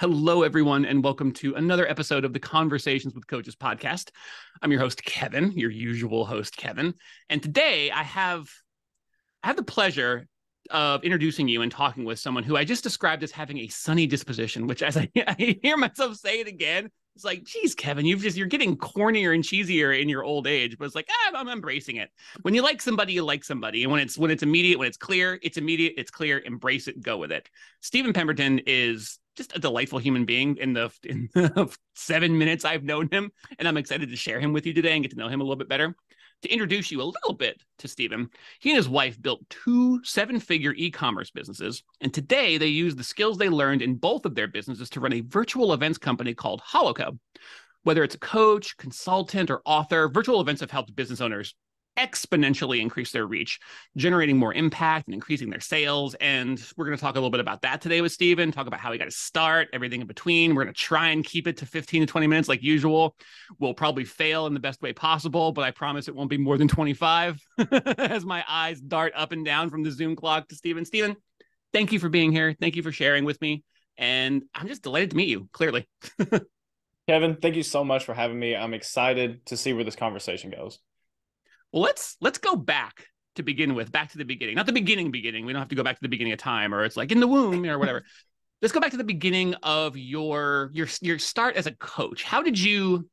Hello, everyone, and welcome to another episode of the Conversations with Coaches podcast. I'm your host, Kevin, your usual host, Kevin. And today I have I have the pleasure of introducing you and talking with someone who I just described as having a sunny disposition, which as I, I hear myself say it again, it's like, geez, Kevin, you've just you're getting cornier and cheesier in your old age. But it's like, ah, I'm embracing it. When you like somebody, you like somebody. And when it's when it's immediate, when it's clear, it's immediate, it's clear, embrace it, go with it. Steven Pemberton is just a delightful human being in the in the seven minutes I've known him, and I'm excited to share him with you today and get to know him a little bit better. To introduce you a little bit to Steven, he and his wife built two seven-figure e-commerce businesses, and today they use the skills they learned in both of their businesses to run a virtual events company called Hollowco. Whether it's a coach, consultant, or author, virtual events have helped business owners exponentially increase their reach, generating more impact and increasing their sales. And we're going to talk a little bit about that today with Steven, talk about how he got to start, everything in between. We're going to try and keep it to 15 to 20 minutes like usual. We'll probably fail in the best way possible, but I promise it won't be more than 25 as my eyes dart up and down from the Zoom clock to Steven. Steven, thank you for being here. Thank you for sharing with me. And I'm just delighted to meet you, clearly. Kevin, thank you so much for having me. I'm excited to see where this conversation goes. Well, let's let's go back to begin with, back to the beginning. Not the beginning beginning. We don't have to go back to the beginning of time or it's like in the womb or whatever. let's go back to the beginning of your your your start as a coach. How did you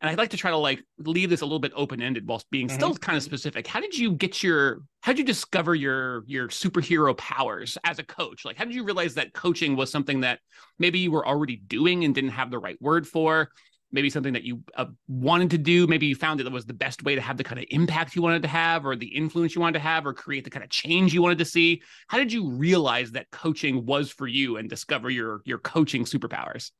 and I'd like to try to like leave this a little bit open-ended whilst being mm-hmm. still kind of specific. How did you get your how did you discover your your superhero powers as a coach? Like how did you realize that coaching was something that maybe you were already doing and didn't have the right word for? Maybe something that you uh, wanted to do. Maybe you found it was the best way to have the kind of impact you wanted to have or the influence you wanted to have or create the kind of change you wanted to see. How did you realize that coaching was for you and discover your your coaching superpowers?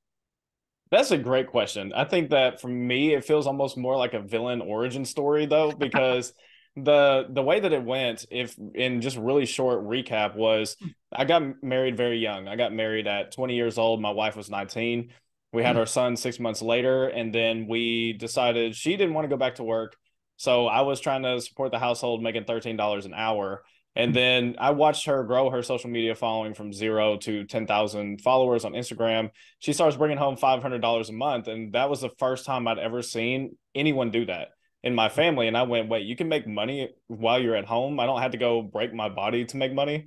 That's a great question. I think that for me it feels almost more like a villain origin story though because the the way that it went if in just really short recap was i got married very young. I got married at 20 years old. My wife was 19 we had mm-hmm. our son six months later, and then we decided she didn't want to go back to work. So I was trying to support the household, making thirteen dollars an hour. And hmm. then I watched her grow her social media following from zero to 10,000 followers on Instagram. She starts bringing home $500 a month. And that was the first time I'd ever seen anyone do that in my family. And I went, wait, you can make money while you're at home. I don't have to go break my body to make money.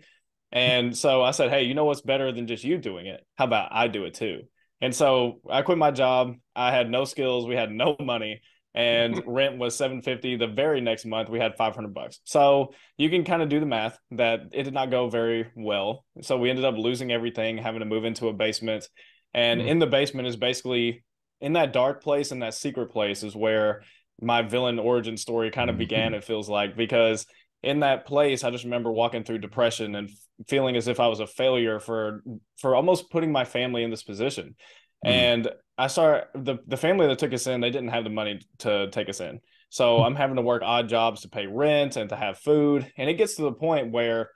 And so I said, hey, you know what's better than just you doing it? How about I do it too? And so I quit my job. I had no skills. We had no money and rent was 750 the very next month we had 500 bucks so you can kind of do the math that it did not go very well so we ended up losing everything having to move into a basement and mm-hmm. in the basement is basically in that dark place and that secret place is where my villain origin story kind of began it feels like because in that place i just remember walking through depression and feeling as if I was a failure for for almost putting my family in this position. Mm. And I saw the the family that took us in, they didn't have the money to take us in. So mm. I'm having to work odd jobs to pay rent and to have food. And it gets to the point where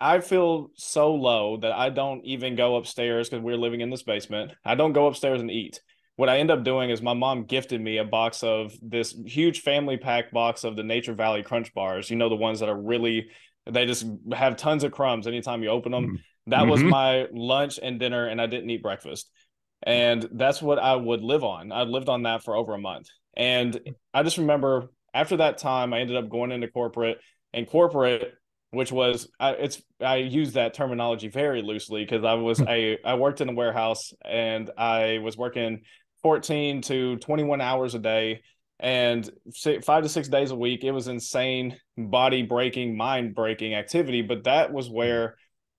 I feel so low that I don't even go upstairs because we're living in this basement. I don't go upstairs and eat. What I end up doing is my mom gifted me a box of this huge family pack box of the Nature Valley Crunch bars. You know, the ones that are really they just have tons of crumbs anytime you open them. Mm-hmm. That mm-hmm. was my lunch and dinner, and I didn't eat breakfast. And that's what I would live on. I lived on that for over a month. And I just remember after that time, I ended up going into corporate and corporate, which was I, it's I use that terminology very loosely because I was hmm. a I worked in a warehouse and I was working 14 to 21 hours a day and five to six days a week. It was insane, body breaking, mind breaking activity. But that was where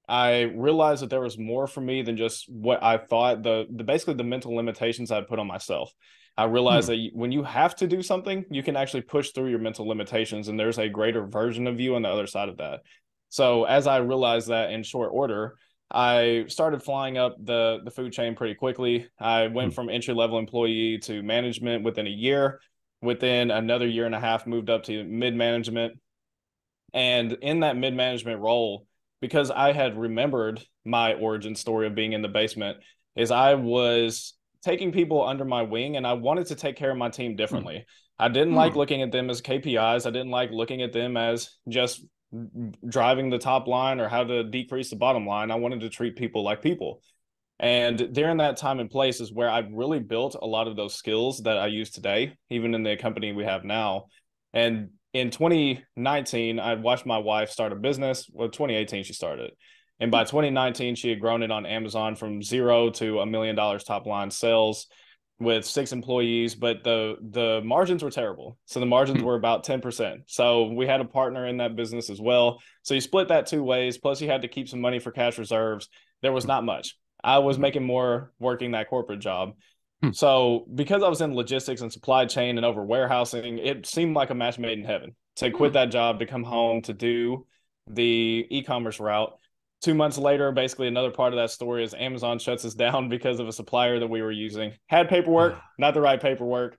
I realized that there was more for me than just what I thought. The the basically the mental limitations I put on myself. I realized hmm. that when you have to do something, you can actually push through your mental limitations, and there's a greater version of you on the other side of that. So as I realized that in short order, I started flying up the the food chain pretty quickly. I went hmm. from entry level employee to management within a year within another year and a half moved up to mid management and in that mid management role because i had remembered my origin story of being in the basement is i was taking people under my wing and i wanted to take care of my team differently hmm. i didn't hmm. like looking at them as kpis i didn't like looking at them as just driving the top line or how to decrease the bottom line i wanted to treat people like people And during that time and place is where I've really built a lot of those skills that I use today, even in the company we have now. And in 2019, I watched my wife start a business. Well, 2018, she started. And by 2019, she had grown it on Amazon from zero to a million dollars top line sales with six employees, but the the margins were terrible. So the margins hmm. were about 10%. So we had a partner in that business as well. So you split that two ways. Plus you had to keep some money for cash reserves. There was not much. I was hmm. making more working that corporate job. Hmm. So because I was in logistics and supply chain and over warehousing, it seemed like a match made in heaven to quit that job to come home to do the e-commerce route two months later, basically another part of that story is Amazon shuts us down because of a supplier that we were using. Had paperwork, not the right paperwork.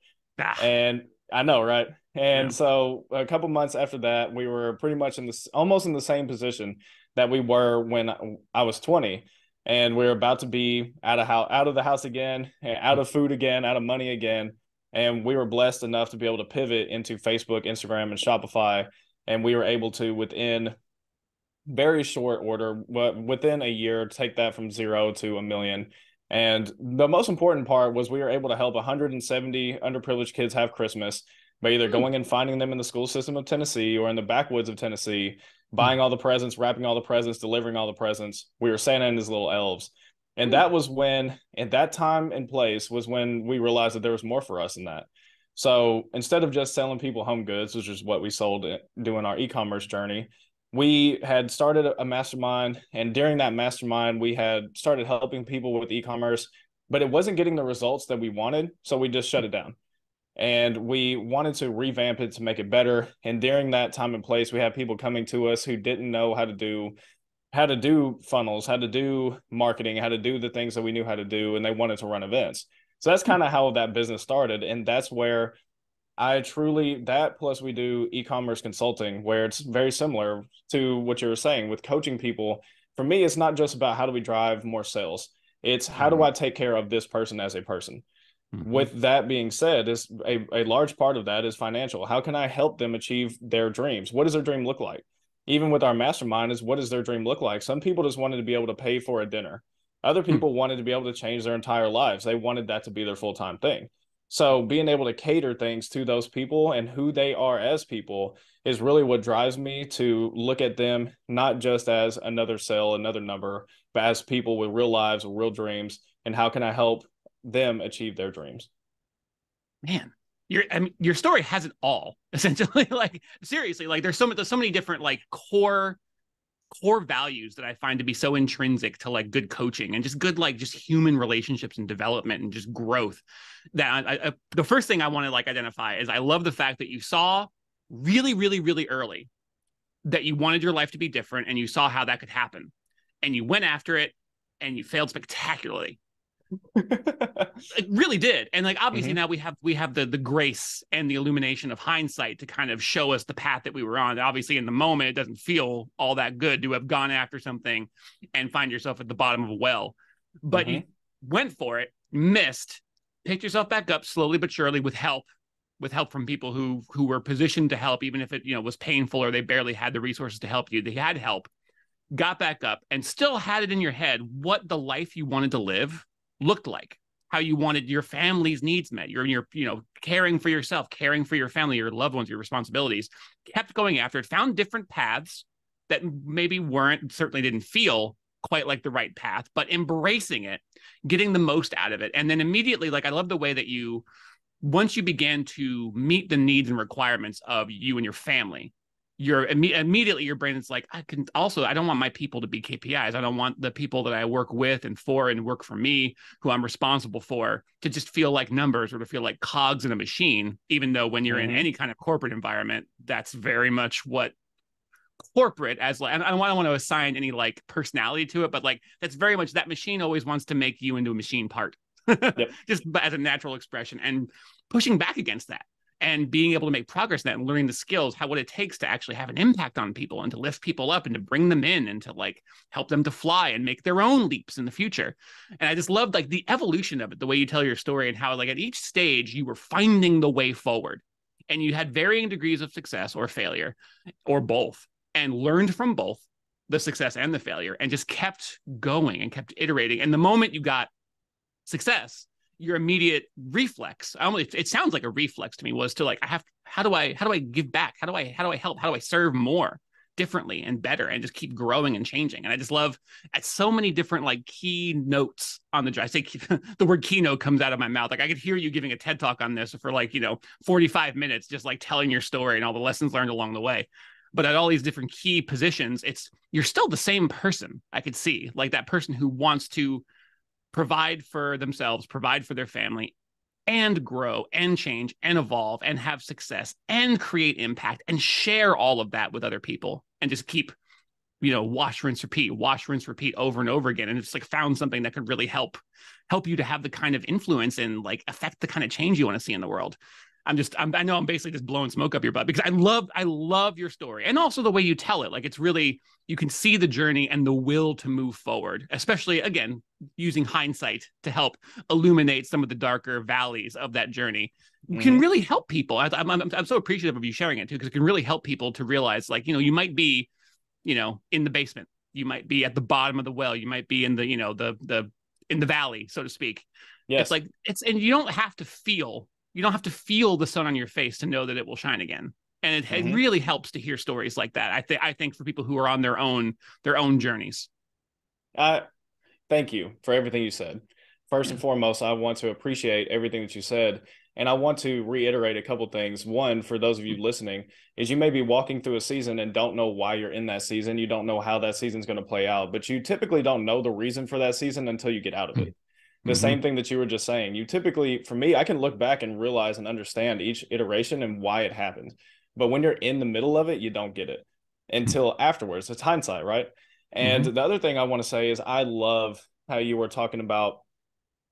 And I know, right? And yeah. so a couple months after that, we were pretty much in this almost in the same position that we were when I was 20. And we are about to be out of house, out of the house again, eh, out of food again, out of money again. And we were blessed enough to be able to pivot into Facebook, Instagram, and Shopify. And we were able to, within very short order, but within a year, take that from zero to a million. And the most important part was we were able to help 170 underprivileged kids have Christmas by either hmm. going and finding them in the school system of Tennessee or in the backwoods of Tennessee, buying all the presents, wrapping all the presents, delivering all the presents. We were Santa and his little elves. And that was when, at that time and place, was when we realized that there was more for us in that. So instead of just selling people home goods, which is what we sold doing our e commerce journey, we had started a mastermind and during that mastermind we had started helping people with e-commerce but it wasn't getting the results that we wanted so we just shut it down. And we wanted to revamp it to make it better and during that time and place we had people coming to us who didn't know how to do how to do funnels how to do marketing how to do the things that we knew how to do and they wanted to run events. So that's kind of how that business started and that's where I truly that plus we do e-commerce consulting where it's very similar to what you were saying with coaching people. For me, it's not just about how do we drive more sales. It's how mm-hmm. do I take care of this person as a person. Mm-hmm. With that being said, is a, a large part of that is financial. How can I help them achieve their dreams? What does their dream look like? Even with our mastermind, is what does their dream look like? Some people just wanted to be able to pay for a dinner. Other hmm. people mm-hmm. wanted to be able to change their entire lives. They wanted that to be their full time thing. So being able to cater things to those people and who they are as people is really what drives me to look at them not just as another cell, another number, but as people with real lives, with real dreams, and how can I help them achieve their dreams? Man, your I mean, your story has it all essentially. like seriously, like there's so there's so many different like core core values that I find to be so intrinsic to like good coaching and just good like just human relationships and development and just growth. That I, I, the first thing I want to like identify is I love the fact that you saw really, really, really early that you wanted your life to be different and you saw how that could happen, and you went after it and you failed spectacularly it really did and like obviously mm-hmm. now we have we have the the grace and the illumination of hindsight to kind of show us the path that we were on obviously in the moment it doesn't feel all that good to have gone after something and find yourself at the bottom of a well but mm-hmm. you went for it missed picked yourself back up slowly but surely with help with help from people who who were positioned to help even if it you know was painful or they barely had the resources to help you they had help got back up and still had it in your head what the life you wanted to live looked like how you wanted your family's needs met. You're you're you know caring for yourself caring for your family your loved ones your responsibilities kept going after it found different paths that maybe weren't certainly didn't feel quite like the right path but embracing it getting the most out of it. And then immediately like i love the way that you once you began to meet the needs and requirements of you and your family you're imme- immediately your brain is like i can also i don't want my people to be kpis i don't want the people that i work with and for and work for me who i'm responsible for to just feel like numbers or to feel like cogs in a machine even though when you're mm-hmm. in any kind of corporate environment that's very much what corporate as like i don't want to assign any like personality to it but like that's very much that machine always wants to make you into a machine part yep. just as a natural expression and pushing back against that and being able to make progress in that and learning the skills, how what it takes to actually have an impact on people and to lift people up and to bring them in and to like help them to fly and make their own leaps in the future. And I just loved like the evolution of it, the way you tell your story and how like at each stage you were finding the way forward and you had varying degrees of success or failure or both and learned from both the success and the failure and just kept going and kept iterating. And the moment you got success, your immediate reflex, I only it sounds like a reflex to me was to like, I have how do I how do I give back? How do I how do I help? How do I serve more? differently and better and just keep growing and changing. And I just love at so many different like key notes on the I say the word keynote comes out of my mouth. Like I could hear you giving a TED talk on this for like, you know, 45 minutes, just like telling your story and all the lessons learned along the way. But at all these different key positions, it's you're still the same person. I could see like that person who wants to provide for themselves, provide for their family, and grow and change and evolve and have success and create impact and share all of that with other people and just keep you know wash rinse repeat wash rinse repeat over and over again and it's like found something that could really help help you to have the kind of influence and like affect the kind of change you want to see in the world I'm just I'm, i know I'm basically just blowing smoke up your butt because I love I love your story and also the way you tell it. Like it's really you can see the journey and the will to move forward, especially again using hindsight to help illuminate some of the darker valleys of that journey. Mm-hmm. Can really help people. I, I'm, I'm I'm so appreciative of you sharing it too because it can really help people to realize like you know you might be you know in the basement, you might be at the bottom of the well, you might be in the you know the the in the valley so to speak. Yes. It's like it's and you don't have to feel you don't have to feel the sun on your face to know that it will shine again. And it, mm-hmm. it really helps to hear stories like that i think i think for people who are on their own their own journeys. Uh thank you for everything you said. First and foremost i want to appreciate everything that you said and i want to reiterate a couple things. One for those of you listening is you may be walking through a season and don't know why you're in that season. You don't know how that season's going to play out but you typically don't know the reason for that season until you get out of it the mm-hmm. same thing that you were just saying. You typically, for me, I can look back and realize and understand each iteration and why it happened. But when you're in the middle of it, you don't get it until afterwards. It's hindsight, right? And mm-hmm. the other thing I want to say is I love how you were talking about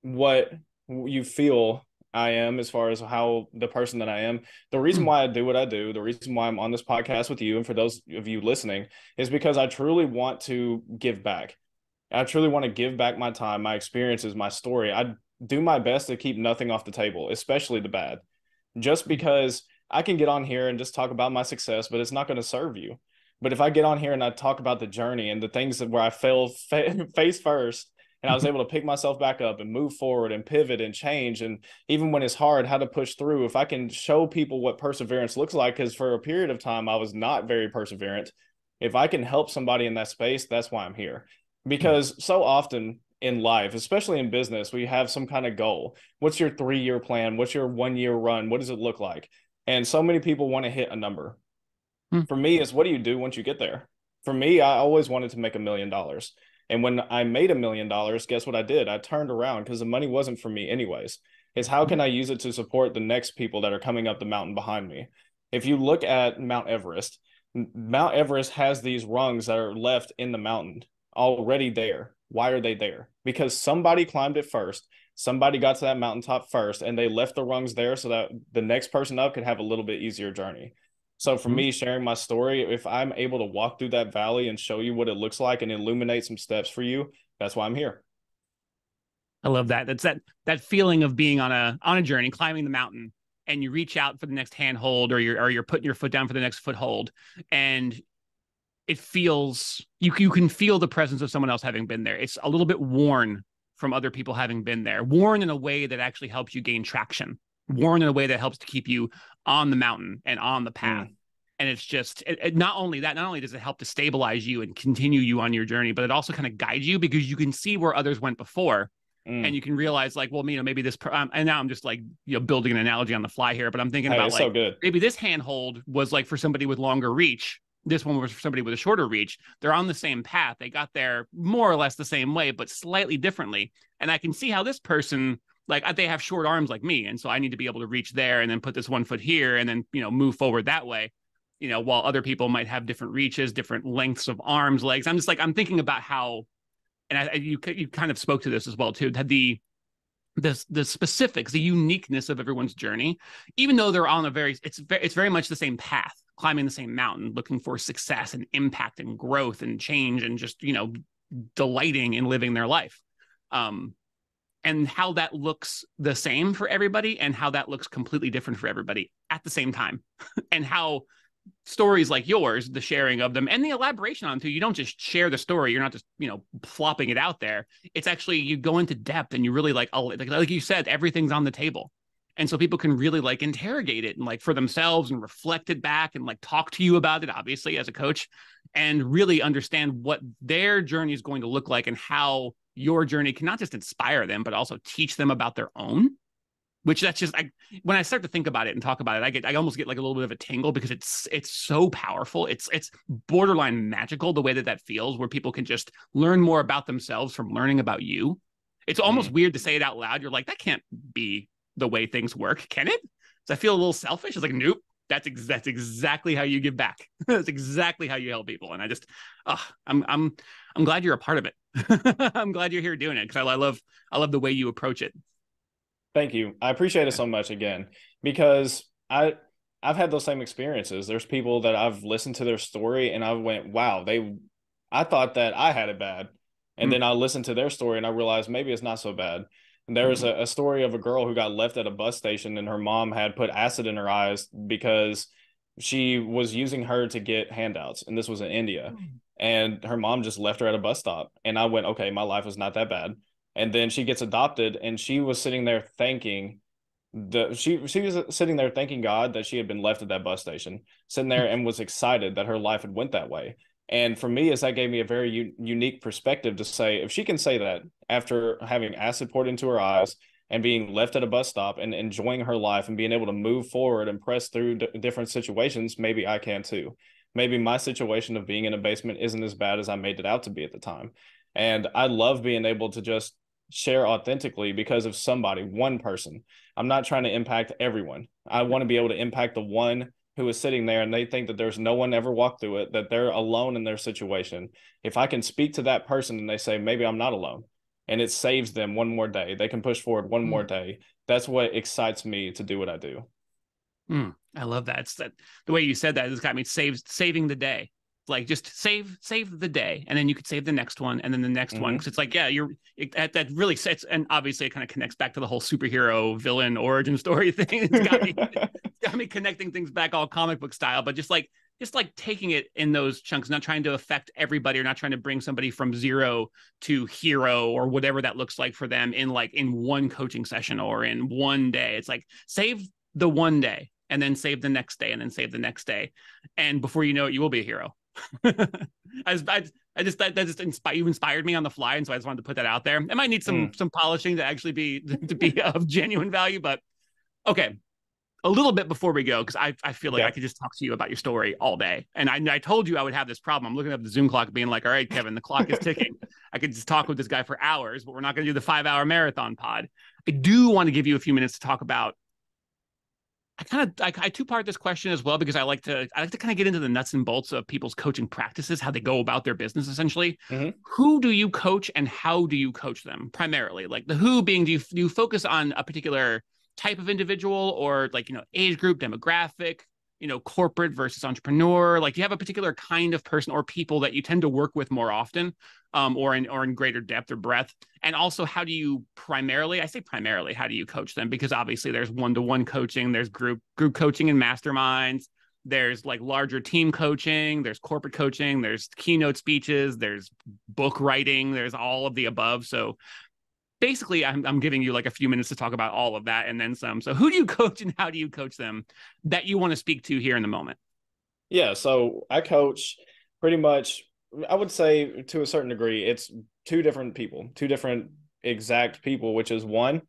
what you feel I am as far as how the person that I am. The reason mm. why I do what I do, the reason why I'm on this podcast with you and for those of you listening is because I truly want to give back. I truly want to give back my time, my experiences, my story. I do my best to keep nothing off the table, especially the bad. Just mm-hmm. because I can get on here and just talk about my success, but it's not going to serve you. But if I get on here and I talk about the journey and the things that where I fell fa- face first, and I was mm-hmm. able to pick myself back up and move forward and pivot and change, and even when it's hard, how to push through. If I can show people what perseverance looks like, because for a period of time I was not very perseverant. If I can help somebody in that space, that's why I'm here because so often in life, especially in business, we have some kind of goal. What's your three year plan? What's your one year run? What does it look like? And so many people want to hit a number. Hmm. For me, is what do you do once you get there? For me, I always wanted to make a million dollars. And when I made a million dollars, guess what I did? I turned around because the money wasn't for me, anyways. Is how can I use it to support the next people that are coming up the mountain behind me? If you look at Mount Everest, Mount Everest has these rungs that are left in the mountain already there. Why are they there? Because somebody climbed it first. Somebody got to that mountaintop first and they left the rungs there so that the next person up could have a little bit easier journey. So for mm-hmm. me, sharing my story, if I'm able to walk through that valley and show you what it looks like and illuminate some steps for you, that's why I'm here. I love that. That's that that feeling of being on a on a journey, climbing the mountain, and you reach out for the next handhold, or you're or you're putting your foot down for the next foothold, and it feels you you can feel the presence of someone else having been there. It's a little bit worn from other people having been there. Worn in a way that actually helps you gain traction. Worn in a way that helps to keep you on the mountain and on the path. Mm. And it's just it, it, not only that, not only does it help to stabilize you and continue you on your journey, but it also kind of guides you because you can see where others went before. Mm. And you can realize, like, well, you know, maybe this. Per- um, and now I'm just like, you know, building an analogy on the fly here, but I'm thinking hey, about like so maybe this handhold was like for somebody with longer reach, this one was for somebody with a shorter reach. They're on the same path. They got there more or less the same way, but slightly differently. And I can see how this person, like uh, they have short arms like me. And so I need to be able to reach there and then put this one foot here and then, you know, move forward that way. You know, while other people might have different reaches, different lengths of arms, legs. I'm just like, I'm thinking about how, and I, you, you kind of spoke to this as well too, that the, the the specifics, the uniqueness of everyone's journey, even though they're on a very, it's very, it's very much the same path climbing the same mountain, looking for success and impact and growth and change and just, you know, delighting in living their life. Um, and how that looks the same for everybody and how that looks completely different for everybody at the same time. and how stories like yours, the sharing of them and the elaboration on too. You don't just share the story. You're not just, you know, flopping it out there. It's actually you go into depth and you really like, like, like you said, everything's on the table. And so people can really like interrogate it and like for themselves and reflect it back and like talk to you about it, obviously, as a coach, and really understand what their journey is going to look like and how your journey can not just inspire them, but also teach them about their own which that's just I when I start to think about it and talk about it, I get I almost get like a little bit of a tingle because it's it's so powerful. It's it's borderline magical the way that that feels, where people can just learn more about themselves from learning about you. It's almost mm. weird to say it out loud. You're like, that can't be the way things work, can it? Does I feel a little selfish? It's like, nope. That's ex- that's exactly how you give back. that's exactly how you help people. And I just, oh, I'm I'm I'm glad you're a part of it. I'm glad you're here doing it because I, I love I love the way you approach it. Thank you. I appreciate it so much again because I I've had those same experiences. There's people that I've listened to their story and I went, "Wow, they I thought that I had it bad." And mm-hmm. then I listened to their story and I realized maybe it's not so bad. And there was mm-hmm. a, a story of a girl who got left at a bus station and her mom had put acid in her eyes because she was using her to get handouts and this was in India. Mm-hmm. And her mom just left her at a bus stop. And I went, okay, my life is not that bad and then she gets adopted and she was sitting there thanking the she she was sitting there thanking God that she had been left at that bus station, sitting there and was excited that her life had went that way. And for me, as that gave me a very u- unique perspective to say, if she can say that after having acid poured into her eyes and being left at a bus stop and enjoying her life and being able to move forward and press through d- different situations, maybe I can too. Maybe my situation of being in a basement isn't as bad as I made it out to be at the time. And I love being able to just share authentically because of somebody, one person. I'm not trying to impact everyone. I want to be able to impact the one who is sitting there and they think that there's no one ever walked through it, that they're alone in their situation. If I can speak to that person and they say, maybe I'm not alone, and it saves them one more day, they can push forward one mm. more day. That's what excites me to do what I do. Mm, I love that. It's that the way you said that has got me saved, saving the day like just save save the day and then you could save the next one and then the next mm-hmm. one because it's like yeah you're it, that, that really sets and obviously it kind of connects back to the whole superhero villain origin story thing. It's got me it's got me connecting things back all comic book style but just like just like taking it in those chunks not trying to affect everybody or not trying to bring somebody from zero to hero or whatever that looks like for them in like in one coaching session or in one day. It's like save the one day and then save the next day and then save the next day. And before you know it you will be a hero I just, I, I just that, that just inspired you inspired me on the fly, and so I just wanted to put that out there. It might need some mm. some polishing to actually be to be of genuine value, but okay. A little bit before we go, because I, I feel like yeah. I could just talk to you about your story all day. And I, I told you I would have this problem. I'm looking at the Zoom clock, being like, all right, Kevin, the clock is ticking. I could just talk with this guy for hours, but we're not going to do the five hour marathon pod. I do want to give you a few minutes to talk about I kind of I, I two part this question as well because I like to I like to kind of get into the nuts and bolts of people's coaching practices, how they go about their business. Essentially, mm-hmm. who do you coach and how do you coach them primarily? Like the who being, do you do you focus on a particular type of individual or like you know age group, demographic, you know corporate versus entrepreneur like do you have a particular kind of person or people that you tend to work with more often um, or in or in greater depth or breadth. And also how do you primarily i say primarily how do you coach them? Because obviously there's one-to-one coaching there's group group coaching and masterminds there's like larger team coaching there's corporate coaching there's keynote speeches there's book writing there's all of the above. So basically I'm, I'm giving you like a few minutes to talk about all of that and then some. So who do you coach and how do you coach them that you want to speak to here in the moment? Yeah so i coach pretty much i would say to a certain degree it's two different people two different exact people which is one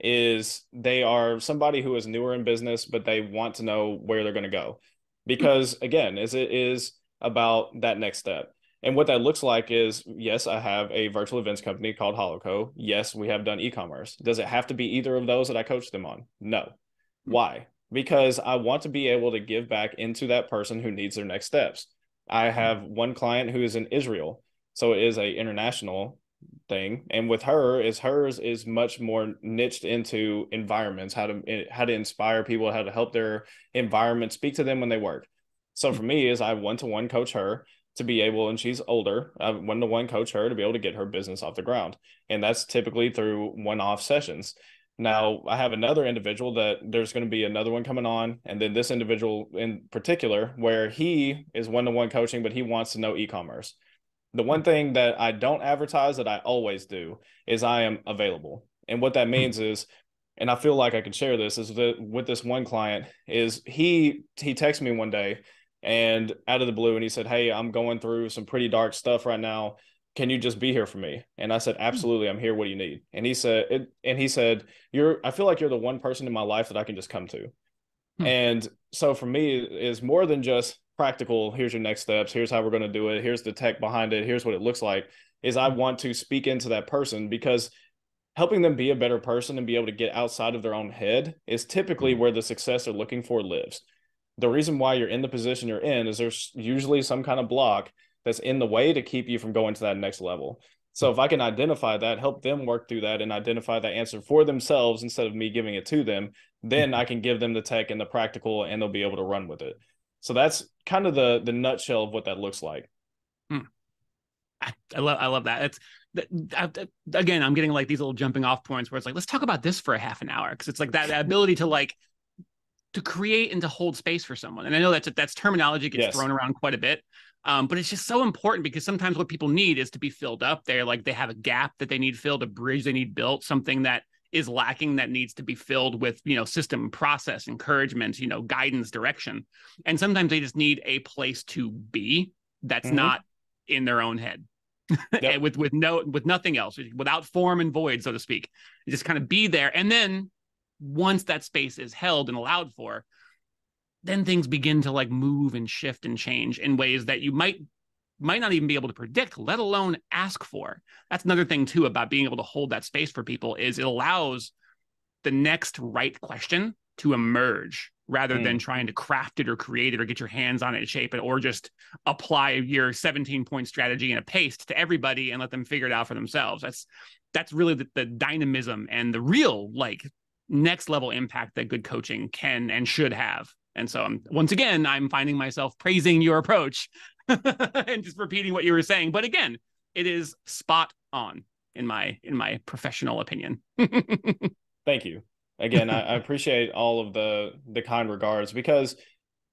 is they are somebody who is newer in business but they want to know where they're going to go hmm. because again is it is about that next step and what that looks like is yes, I have a virtual events company called Hollowco. Yes, we have done e commerce. Does it have to be either of those that I coach them on? No. Hmm. Why? Because I want to be able to give back into that person who needs their next steps. I hmm. have one client who is in Israel. So it is a international thing and with her is hers is much more niched into environments how to eh, how to inspire people how to help their environment speak to them when they work so hmm. for me is i one-to-one coach her to be able, and she's older, one to one coach her to be able to get her business off the ground. And that's typically through one off sessions. Now I have another individual that there's going to be another one coming on, and then this individual in particular, where he is one to one coaching, but he wants to know e commerce. The one thing that I don't advertise that I always do is I am available. And what that hmm. means is, and I feel like I can share this is that with this one client is he he texted me one day and out of the blue and he said, Hey, I'm going through some pretty dark stuff right now. Can you just be here for me? And i said hmm. absolutely i'm here. What do you need? And he said it, and he said you're i feel like you're the one person in my life that i can just come to. Hmm. and so for me is more than just practical here's your next steps. Here's how we're going to do it. Here's the tech behind it. Here's what it looks like is i hmm. want to speak into that person because helping them be a better person and be able to get outside of their own head is typically where the success they're looking for lives the reason why you're in the position you're in is there's usually some kind of block that's in the way to keep you from going to that next level. So if I can identify that, help them work through that and identify that answer for themselves instead of me giving it to them, then I can give them the tech and the practical and they'll be able to run with it. So that's kind of the the nutshell of what that looks like. Hmm. I, I love I love that. It's again, I'm getting like these little jumping off points where it's like, let's talk about this for a half an hour because it's like that, that ability to like to create and to hold space for someone. And I know that's that's terminology gets yes. thrown around quite a bit, um, but it's just so important because sometimes what people need is to be filled up. They're like they have a gap that they need filled, a bridge they need built, something that is lacking that needs to be filled with you know system process encouragement you know guidance direction and sometimes they just need a place to be that's mm-hmm. not in their own head yep. with with no with nothing else without form and void so to speak you just kind of be there and then once that space is held and allowed for then things begin to like move and shift and change in ways that you might might not even be able to predict let alone ask for that's another thing too about being able to hold that space for people is it allows the next right question to emerge rather mm. than trying to craft it or create it or get your hands on it and shape it or just apply your 17 point strategy in a paste to everybody and let them figure it out for themselves that's that's really the, the dynamism and the real like next level impact that good coaching can and should have and so I'm once again, I'm finding myself praising your approach and just repeating what you were saying. But again, it is spot on in my in my professional opinion. Thank you. Again, I, I, appreciate all of the the kind regards because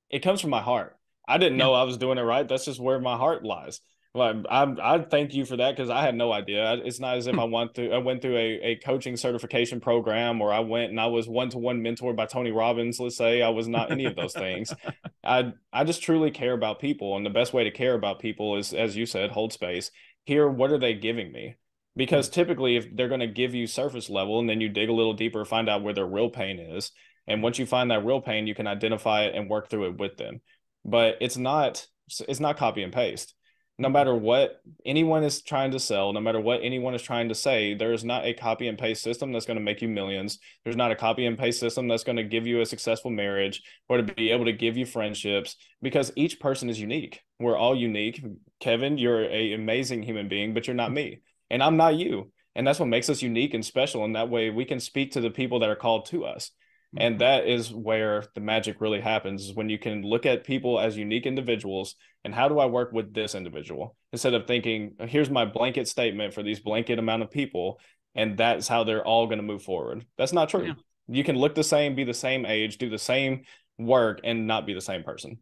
it comes from my heart. I didn't know I was doing it right. That's just where my heart lies. Well, I I thank you for that because I had no idea. It's not as if I went through I went through a, a coaching certification program or I went and I was one to one mentored by Tony Robbins. Let's say I was not any of those things. I I just truly care about people, and the best way to care about people is, as you said, hold space. Here, what are they giving me? Because hmm. typically, if they're going to give you surface level, and then you dig a little deeper, find out where their real pain is, and once you find that real pain, you can identify it and work through it with them. But it's not it's not copy and paste no matter what anyone is trying to sell, no matter what anyone is trying to say, there is not a copy and paste system that's going to make you millions. There's not a copy and paste system that's going to give you a successful marriage or to be able to give you friendships because each person is unique. We're all unique. Kevin, you're a amazing human being, but you're not me. And I'm not you. And that's what makes us unique and special. And that way we can speak to the people that are called to us and that is where the magic really happens is when you can look at people as unique individuals and how do i work with this individual? Instead of thinking oh, here's my blanket statement for these blanket amount of people and that's how they're all going to move forward. That's not true. Yeah. you can look the same be the same age do the same work and not be the same person.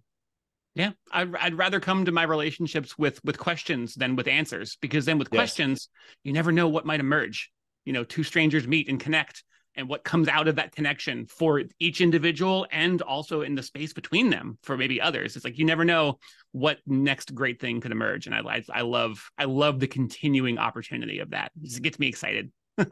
Yeah. I'd, I'd rather come to my relationships with with questions than with answers because then with yes. questions you never know what might emerge. You know two strangers meet and connect and what comes out of that connection for each individual and also in the space between them for maybe others. It's like you never know what next great thing could emerge. And i i, I love i love the continuing opportunity of that. It gets me excited.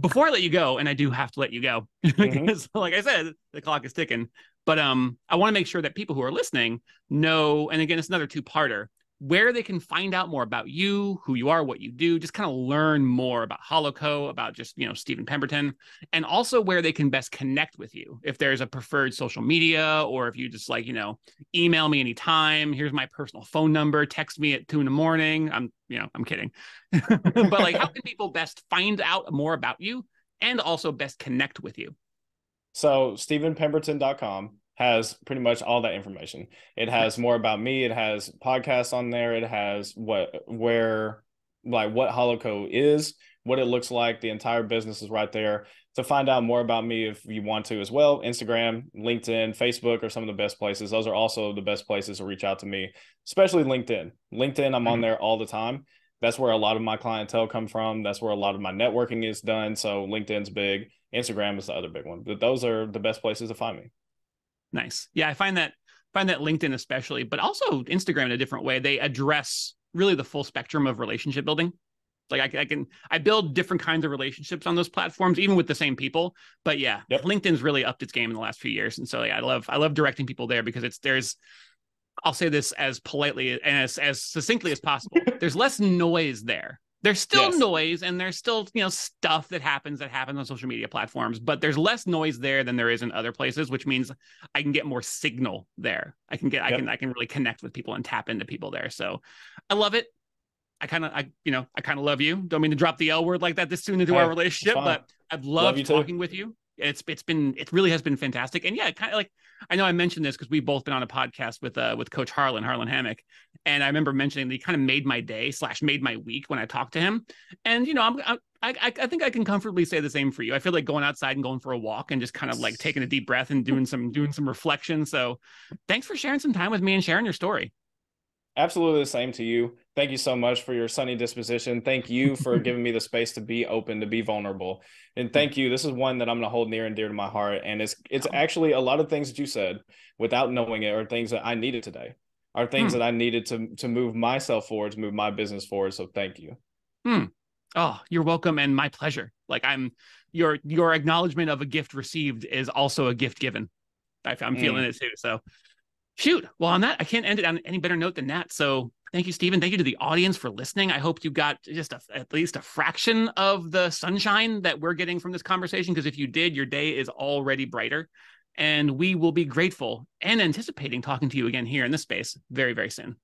Before i let you go and i do have to let you go mm-hmm. because like i said the clock is ticking but um i want to make sure that people who are listening know and again it's another two-parter where they can find out more about you, who you are, what you do, just kind of learn more about Hollowco, about just, you know, Steven Pemberton, and also where they can best connect with you. If there's a preferred social media, or if you just like, you know, email me anytime, here's my personal phone number, text me at two in the morning. I'm, you know, I'm kidding. but like, how can people best find out more about you and also best connect with you? So, StevenPemberton.com has pretty much all that information. It has more about me. It has podcasts on there. It has what where like what Hollowco is, what it looks like. The entire business is right there. To find out more about me, if you want to as well, Instagram, LinkedIn, Facebook are some of the best places. Those are also the best places to reach out to me, especially LinkedIn. LinkedIn, I'm mm-hmm. on there all the time. That's where a lot of my clientele come from. That's where a lot of my networking is done. So LinkedIn's big. Instagram is the other big one. But those are the best places to find me. Nice. Yeah, I find that find that LinkedIn especially, but also Instagram in a different way. They address really the full spectrum of relationship building. Like I, I, can I build different kinds of relationships on those platforms, even with the same people. But yeah, yep. LinkedIn's really upped its game in the last few years, and so yeah, I love I love directing people there because it's there's I'll say this as politely and as as succinctly as possible. there's less noise there. There's still yes. noise and there's still you know stuff that happens that happens on social media platforms, but there's less noise there than there is in other places, which means I can get more signal there. I can get yep. I can I can really connect with people and tap into people there. So I love it. I kind of, I, you know, I kind of love you. Don't mean to drop the L word like that this soon into hey, our relationship, but I've loved love talking too. with you. It's it's been it really has been fantastic, and yeah, kind of like I know I mentioned this because we've both been on a podcast with uh with Coach Harlan Harlan Hammock, and I remember mentioning that he kind of made my day slash made my week when I talked to him, and you know I'm, I I I think I can comfortably say the same for you. I feel like going outside and going for a walk and just kind of like taking a deep breath and doing some doing some reflection. So, thanks for sharing some time with me and sharing your story. Absolutely the same to you. Thank you so much for your sunny disposition. Thank you for giving me the space to be open, to be vulnerable. And thank you. This is one that I'm going to hold near and dear to my heart. And it's it's actually a lot of things that you said without knowing it are things that I needed today, are things hmm. that I needed to to move myself forward, to move my business forward. So thank you. Hmm. Oh, you're welcome and my pleasure. Like I'm your your acknowledgement of a gift received is also a gift given. I, am feeling mm. it too. So Shoot. Well, on that, I can't end it on any better note than that. So thank you, Steven. Thank you to the audience for listening. I hope you got just a, at least a fraction of the sunshine that we're getting from this conversation. Because if you did, your day is already brighter. And we will be grateful and anticipating talking to you again here in this space very, very soon.